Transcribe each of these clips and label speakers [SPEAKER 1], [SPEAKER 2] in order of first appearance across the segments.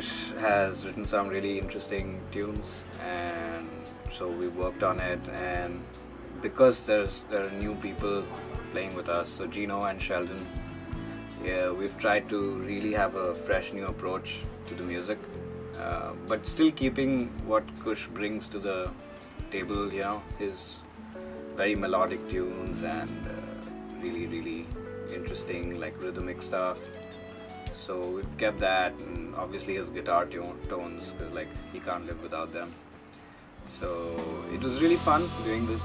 [SPEAKER 1] has written some really interesting tunes, and so we worked on it. And because there's there are new people playing with us, so Gino and Sheldon, yeah, we've tried to really have a fresh new approach to the music, uh, but still keeping what Kush brings to the table. You know, his very melodic tunes and uh, really really interesting like rhythmic stuff so we've kept that and obviously his guitar tone, tones because like he can't live without them. So it was really fun doing this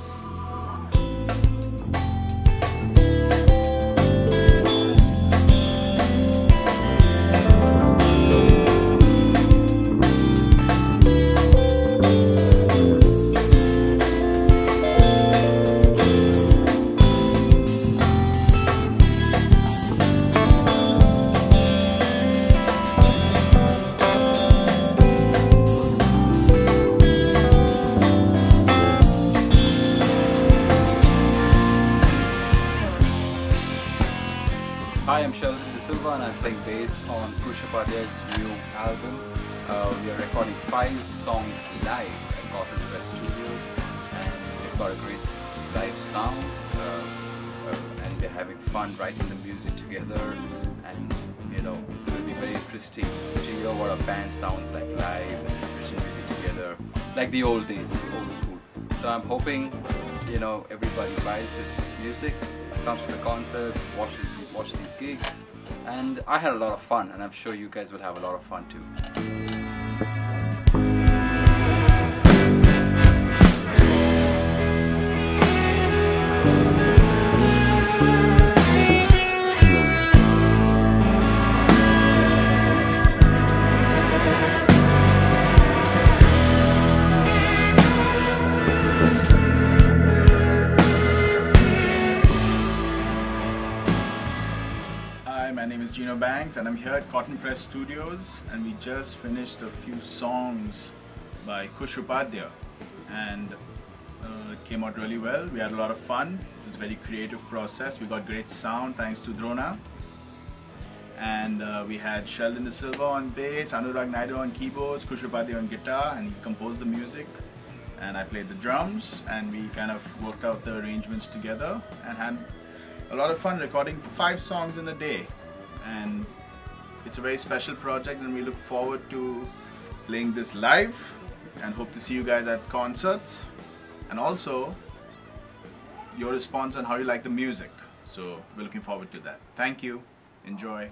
[SPEAKER 2] Hi, I'm Sheldon D'Silva and I'm playing bass on Kush Upadhyay's new album. Uh, we are recording five songs live at Cotton Press Studios and we've got a great live sound uh, uh, and we're having fun writing the music together and you know it's going to be very interesting to hear what a band sounds like live and written music together like the old days, it's old school. So I'm hoping you know everybody buys this music, comes to the concerts, watch these gigs, and I had a lot of fun, and I'm sure you guys will have a lot of fun too.
[SPEAKER 3] Name is Gino Banks and I'm here at Cotton Press Studios and we just finished a few songs by Kush and uh, it came out really well. We had a lot of fun. It was a very creative process. We got great sound thanks to Drona. And uh, we had Sheldon D'Silva on bass, Anurag Naidu on keyboards, Kush on guitar and he composed the music and I played the drums and we kind of worked out the arrangements together and had a lot of fun recording five songs in a day and it's a very special project and we look forward to playing this live and hope to see you guys at concerts. And also your response on how you like the music. So we're looking forward to that. Thank you. Enjoy